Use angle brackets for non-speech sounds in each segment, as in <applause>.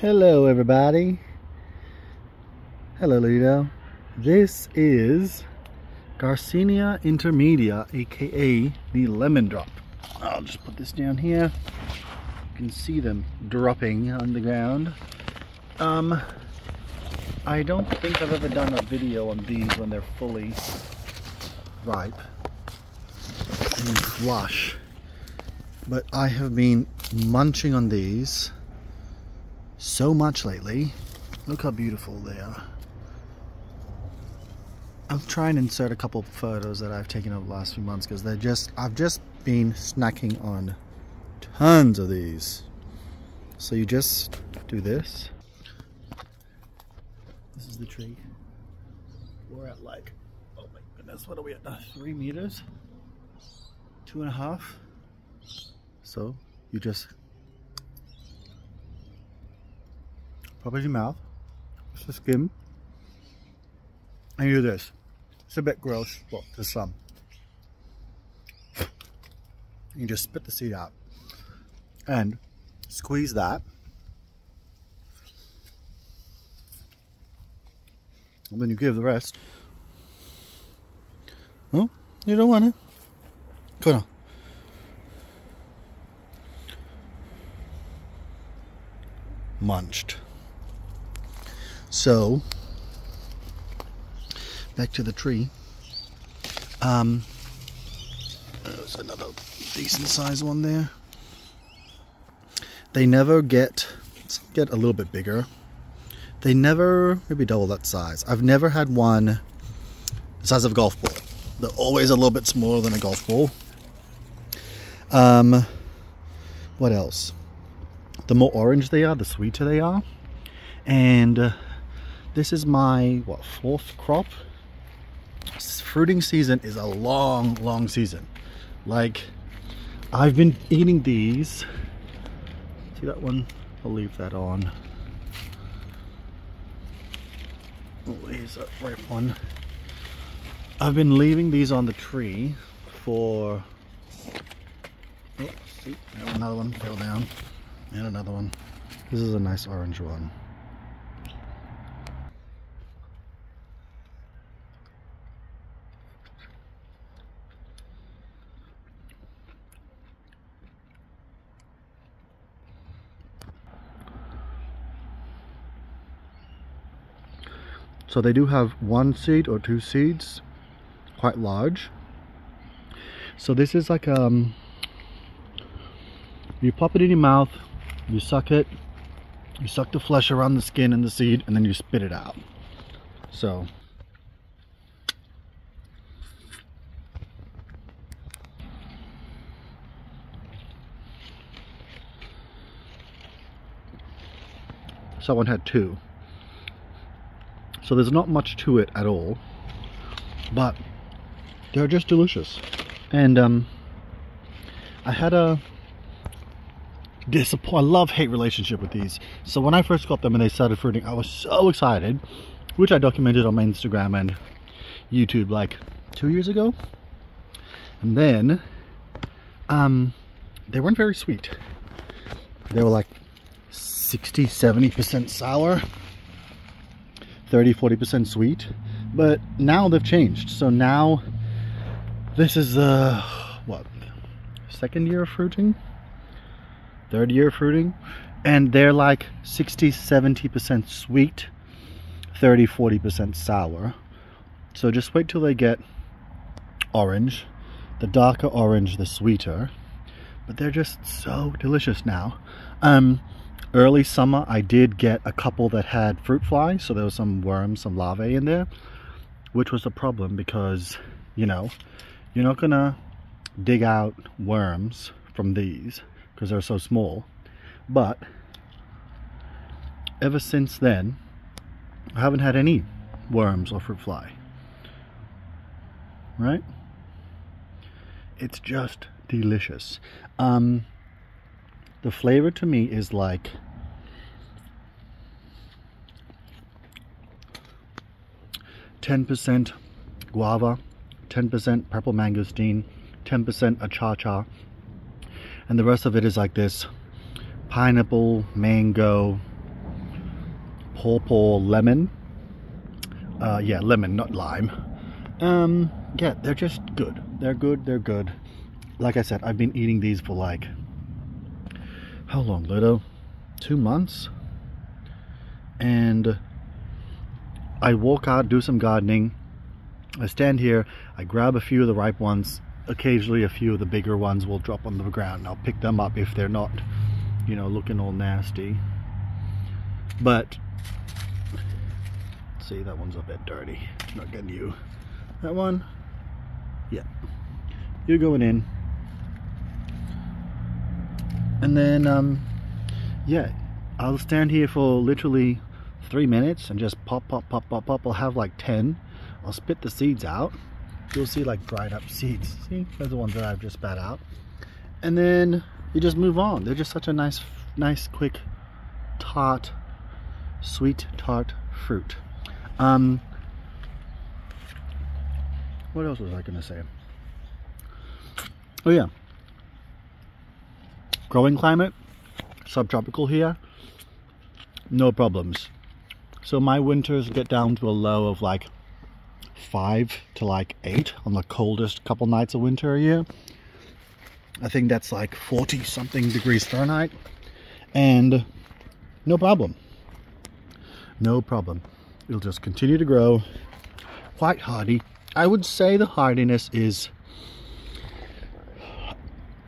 Hello everybody. Hello Lido. This is Garcinia intermedia, aka the lemon drop. I'll just put this down here. You can see them dropping on the ground. Um, I don't think I've ever done a video on these when they're fully ripe and flush. But I have been munching on these so much lately. Look how beautiful they are. I'll try and insert a couple photos that I've taken over the last few months because they're just, I've just been snacking on tons of these. So you just do this. This is the tree. We're at like, oh my goodness, what are we at? Three meters? Two and a half? So you just in your mouth, just a skim, and you do this. It's a bit gross, well, to some. You just spit the seed out and squeeze that. And then you give the rest. Oh, you don't want it? Come on. Munched. So, back to the tree. Um, there's another decent sized one there. They never get, get a little bit bigger. They never, maybe double that size. I've never had one the size of a golf ball. They're always a little bit smaller than a golf ball. Um, what else? The more orange they are, the sweeter they are. And uh, this is my, what, fourth crop? Fruiting season is a long, long season. Like, I've been eating these. See that one? I'll leave that on. Here's that right one. I've been leaving these on the tree for... Oh, see, another one fell down. And another one. This is a nice orange one. So they do have one seed or two seeds, quite large. So this is like um, you pop it in your mouth, you suck it, you suck the flesh around the skin and the seed, and then you spit it out. So someone had two. So there's not much to it at all, but they're just delicious. And um, I had a disappoint, I love-hate relationship with these. So when I first got them and they started fruiting, I was so excited, which I documented on my Instagram and YouTube like two years ago. And then, um, they weren't very sweet. They were like 60, 70% sour. 30 40% sweet but now they've changed. So now this is uh what second year of fruiting? Third year of fruiting? And they're like 60 70% sweet 30 40% sour. So just wait till they get orange. The darker orange the sweeter. But they're just so delicious now. Um early summer I did get a couple that had fruit flies so there was some worms some larvae in there which was a problem because you know you're not gonna dig out worms from these because they're so small. But ever since then I haven't had any worms or fruit fly. Right? It's just delicious. Um, the flavor to me is like ten percent guava, ten percent purple mangosteen, ten percent achacha, and the rest of it is like this pineapple, mango, pawpaw lemon. Uh, yeah, lemon, not lime. Um, yeah, they're just good. They're good, they're good. Like I said, I've been eating these for like, how long, Lido? Two months? And I walk out, do some gardening. I stand here, I grab a few of the ripe ones. Occasionally a few of the bigger ones will drop on the ground. I'll pick them up if they're not, you know, looking all nasty. But, see, that one's a bit dirty. Not getting you. That one, yeah. You're going in. And then, um, yeah, I'll stand here for literally three minutes and just pop, pop, pop, pop, pop. I'll have like 10. I'll spit the seeds out. You'll see like dried up seeds. See, those are the ones that I've just spat out. And then you just move on. They're just such a nice, nice, quick, tart, sweet, tart fruit. Um, what else was I going to say? Oh yeah. Growing climate, subtropical here, no problems. So my winters get down to a low of like five to like eight on the coldest couple nights of winter a year. I think that's like 40 something degrees Fahrenheit and no problem. No problem. It'll just continue to grow quite hardy. I would say the hardiness is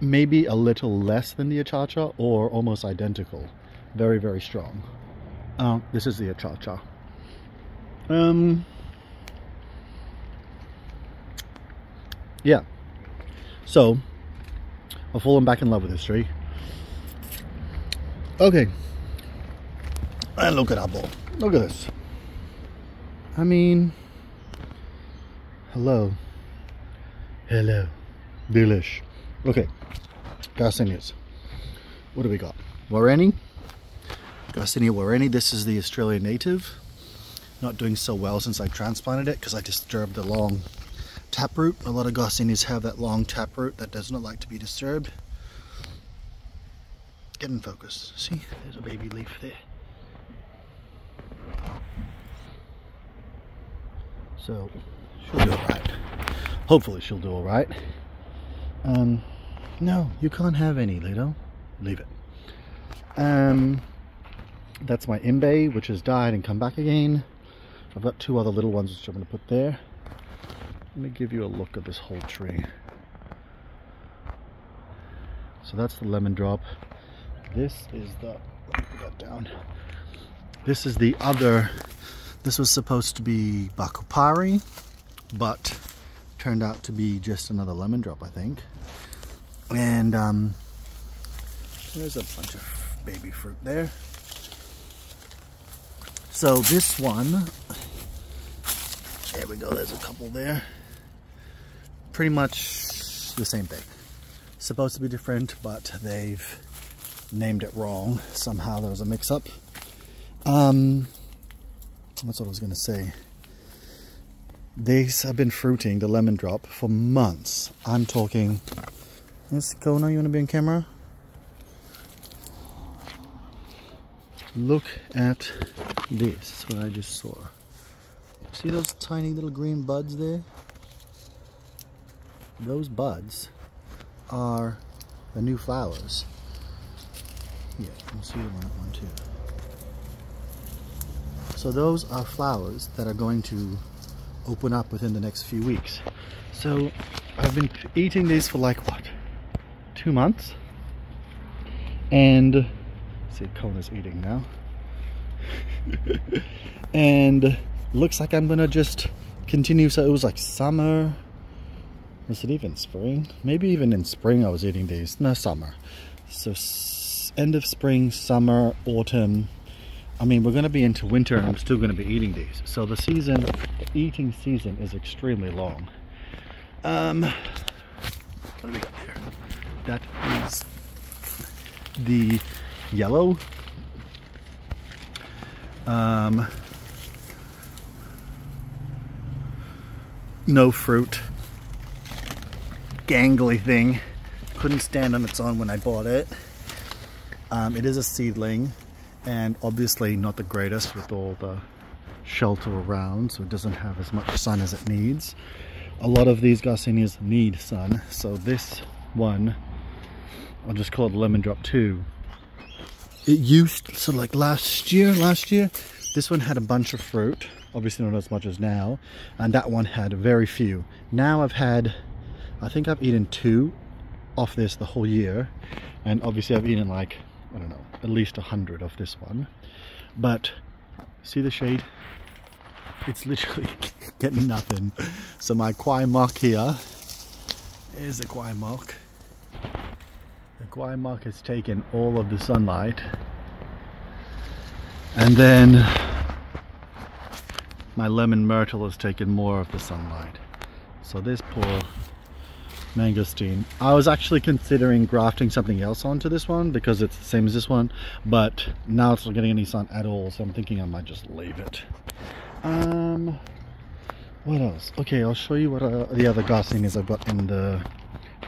maybe a little less than the Achacha or almost identical. Very, very strong. Uh, this is the Achacha. Um, yeah. So, I've fallen back in love with this tree. Okay. And look at that ball. Look at this. I mean, hello. Hello. Delish. Okay. Garcinias. What do we got? Warrenii. Garcinia warrenii. This is the Australian native. Not doing so well since I transplanted it because I disturbed the long taproot. A lot of Garcinias have that long taproot that does not like to be disturbed. Get in focus. See, there's a baby leaf there. So, she'll do alright. Hopefully she'll do alright. Um, no, you can't have any, Lido. Leave it. Um, that's my imbe, which has died and come back again. I've got two other little ones which I'm going to put there. Let me give you a look at this whole tree. So that's the lemon drop. This is the, put that down. This is the other, this was supposed to be Bacupari, but turned out to be just another lemon drop, I think. And um, there's a bunch of baby fruit there. So this one, there we go, there's a couple there. Pretty much the same thing. Supposed to be different, but they've named it wrong. Somehow there was a mix up. Um, that's what I was going to say. These have been fruiting the lemon drop for months. I'm talking Yes, Kona, you want to be on camera? Look at this, what I just saw. See those tiny little green buds there? Those buds are the new flowers. Yeah, you see that one too. So those are flowers that are going to open up within the next few weeks. So I've been eating these for like what? Two months. And see, Kona's eating now. <laughs> and looks like I'm gonna just continue. So it was like summer. Was it even spring? Maybe even in spring I was eating these. No, summer. So end of spring, summer, autumn. I mean, we're to be into winter and I'm still to be eating these. So the season, eating season is extremely long. Um, what do we got here? The yellow. Um, no fruit. Gangly thing. Couldn't stand on its own when I bought it. Um, it is a seedling and obviously not the greatest with all the shelter around so it doesn't have as much sun as it needs. A lot of these Garcinias need sun so this one I'll just call it lemon drop 2 it used so like last year last year this one had a bunch of fruit obviously not as much as now and that one had very few. Now I've had I think I've eaten two off this the whole year and obviously I've eaten like I don't know at least a hundred of this one. But see the shade? It's literally <laughs> getting nothing. So my Kwai Mok here is a Kwai Mok Mok has taken all of the sunlight and then my lemon myrtle has taken more of the sunlight. So this poor mangosteen. I was actually considering grafting something else onto this one because it's the same as this one, but now it's not getting any sun at all, so I'm thinking I might just leave it. Um, what else? Okay, I'll show you what uh, the other Garcinias I've got in the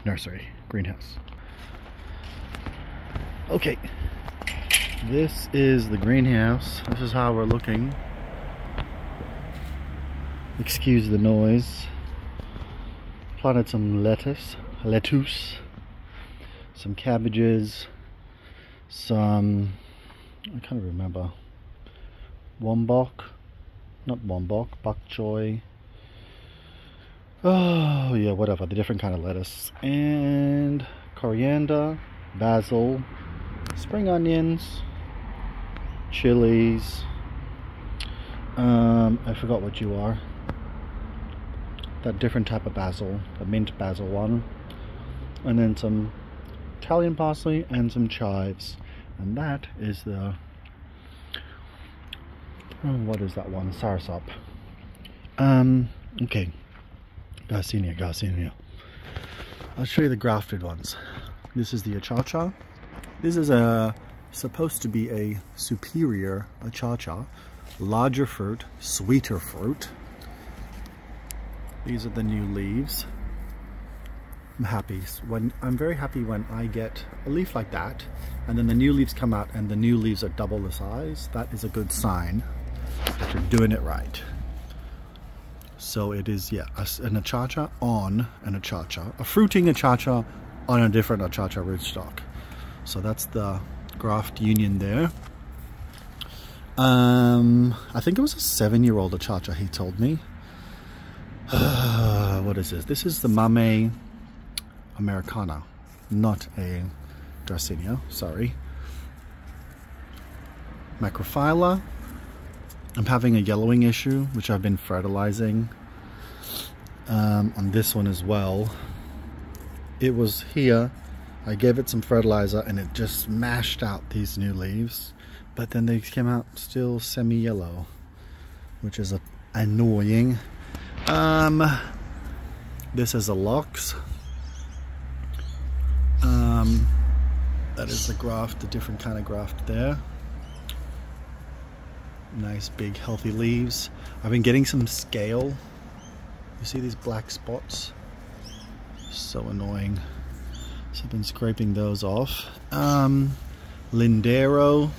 nursery, greenhouse. Okay, this is the greenhouse. This is how we're looking. Excuse the noise. Planted some lettuce, lettuce, some cabbages, some, I can't remember, wombok, not wombok, bok choy. Oh yeah, whatever, the different kind of lettuce. And coriander, basil, spring onions, chilies. Um, I forgot what you are that different type of basil, the mint basil one, and then some Italian parsley and some chives, and that is the oh, what is that one? Soursop. Um, okay, Garcinia, Garcinia. I'll show you the grafted ones. This is the achacha. This is a supposed to be a superior achacha, larger fruit, sweeter fruit. These are the new leaves. I'm happy. When I'm very happy when I get a leaf like that and then the new leaves come out and the new leaves are double the size. That is a good sign that you're doing it right. So it is, yeah, an achacha on an achacha, a fruiting achacha on a different achacha rootstock. So that's the graft union there. Um, I think it was a seven-year-old achacha, he told me. <sighs> what is this? This is the Mammea Americana, not a Garcinia, sorry. Macrophylla. I'm having a yellowing issue, which I've been fertilizing um, on this one as well. It was here, I gave it some fertilizer and it just smashed out these new leaves, but then they came out still semi-yellow, which is annoying. Um, this is a Luc's. Um, that is the graft, the different kind of graft there. Nice big healthy leaves. I've been getting some scale. You see these black spots? So annoying. So I've been scraping those off. Um, Lindero.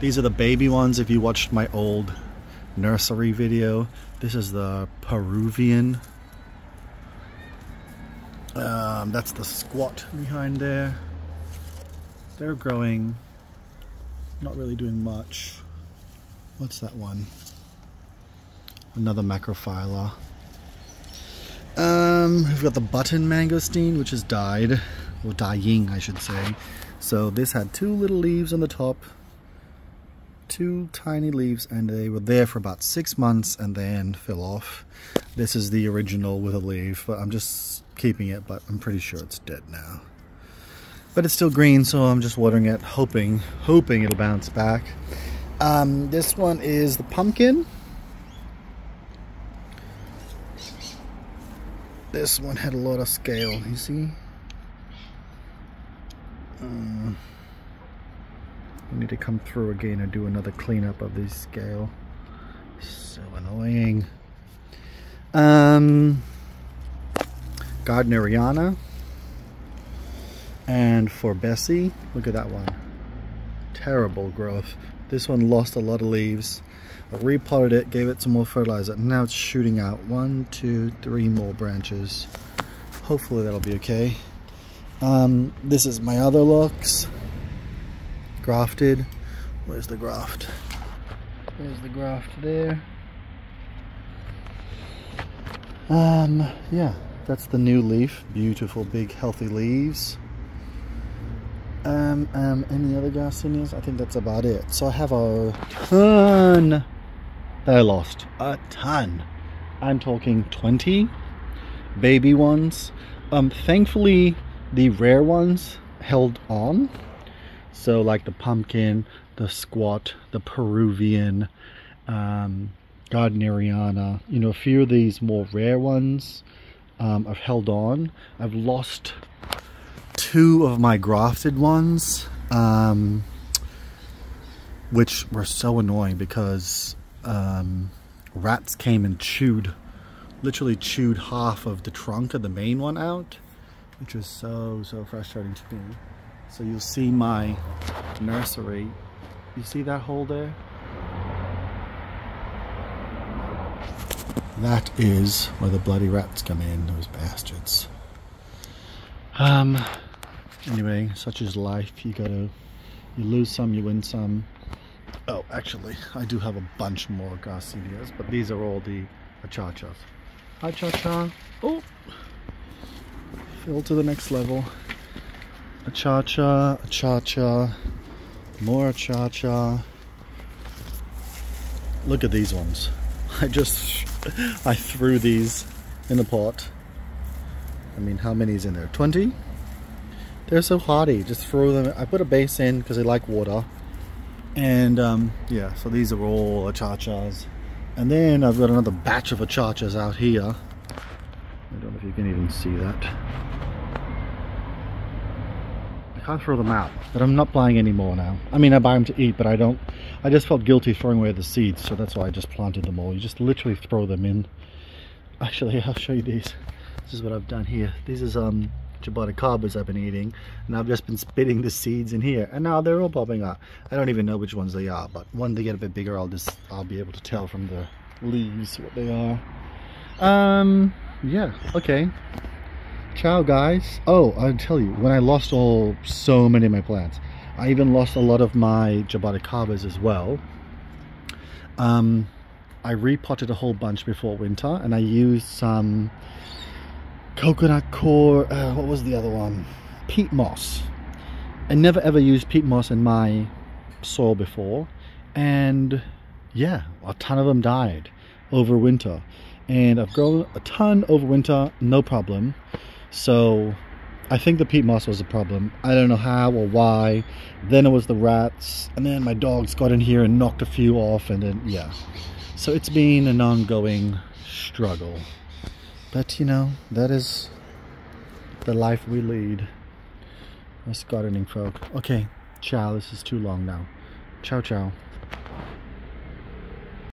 These are the baby ones if you watched my old nursery video. This is the Peruvian. Um, that's the squat behind there. They're growing, not really doing much. What's that one? Another macrophylla. Um, we've got the button mangosteen, which has died, or dying, I should say. So this had two little leaves on the top, two tiny leaves and they were there for about six months and then fell off. This is the original with a leaf, but I'm just keeping it, but I'm pretty sure it's dead now. But it's still green, so I'm just watering it, hoping, hoping it'll bounce back. Um, this one is the pumpkin. This one had a lot of scale, you see? Um, I need to come through again and do another cleanup of this scale. So annoying. Um, Gardneriana. And forbesii, look at that one. terrible growth. This one lost a lot of leaves. I repotted it, gave it some more fertilizer. Now it's shooting out one, two, three more branches. Hopefully that'll be okay. Um, this is my other Luc's. Grafted. Where's the graft? There's the graft there. Um, yeah, that's the new leaf. Beautiful, big, healthy leaves. Um, um, any other Garcinias? I think that's about it. So I have a ton I lost. A ton. I'm talking 20 baby ones. Um, thankfully, the rare ones held on. So like the pumpkin, the squat, the Peruvian, um, Gardneriana, you know, a few of these more rare ones um, I've held on. I've lost two of my grafted ones, um, which were so annoying because um, rats came and chewed, literally chewed half of the trunk of the main one out, which was so, so frustrating to me. So you'll see my nursery. You see that hole there? That is where the bloody rats come in, those bastards. Um, anyway, such is life. You gotta, you lose some, you win some. Oh, actually, I do have a bunch more Garcinias, but these are all the Achachas. Hi, Cha-Cha. Oh! Fill to the next level. Achacha, Achacha, more Achacha. Look at these ones. <laughs> I just <laughs> I threw these in the pot. I mean, how many is in there? 20? They're so hardy. Just throw them. I put a base in because they like water. And um, yeah, so these are all achachas. And then I've got another batch of achachas out here. I don't know if you can even see that. I can't throw them out, but I'm not buying any more now. I mean, I buy them to eat, but I don't. I just felt guilty throwing away the seeds, so that's why I just planted them all. You just literally throw them in. Actually, <laughs> I'll show you these. This is what I've done here. This is um jaboticabas I've been eating, and I've just been spitting the seeds in here, and now they're all popping up. I don't even know which ones they are, but when they get a bit bigger, I'll just I'll be able to tell from the leaves what they are. Um, yeah, okay ciao guys. Oh i'll tell you when i lost all so many of my plants i even lost a lot of my jaboticabas as well. Um i repotted a whole bunch before winter and i used some coconut coir uh, what was the other one? Peat moss. I never ever used peat moss in my soil before and yeah a ton of them died over winter. And I've grown a ton over winter no problem so I think the peat moss was a problem. I don't know how or why. Then it was the rats, and then my dogs got in here and knocked a few off, and then, yeah. So it's been an ongoing struggle. But, you know, that is the life we lead. Us gardening folk. Okay, ciao. This is too long now. Ciao, ciao.